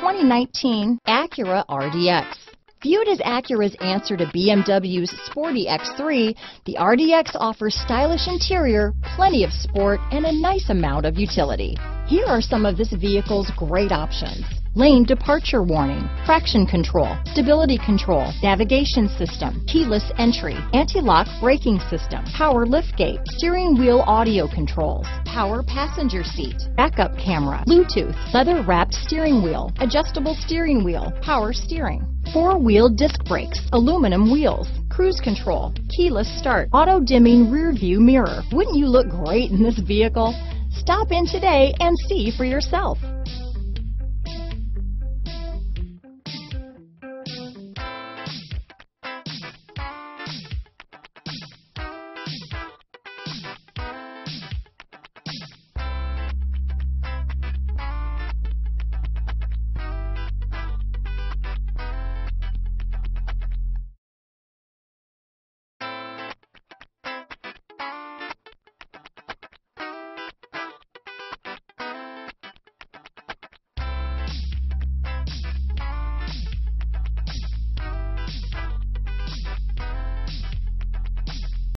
2019 Acura RDX. Viewed as Acura's answer to BMW's sporty X3, the RDX offers stylish interior, plenty of sport, and a nice amount of utility. Here are some of this vehicle's great options. Lane departure warning, traction control, stability control, navigation system, keyless entry, anti-lock braking system, power liftgate, steering wheel audio controls, power passenger seat, backup camera, Bluetooth, leather wrapped steering wheel, adjustable steering wheel, power steering, four-wheel disc brakes, aluminum wheels, cruise control, keyless start, auto dimming rear view mirror. Wouldn't you look great in this vehicle? Stop in today and see for yourself.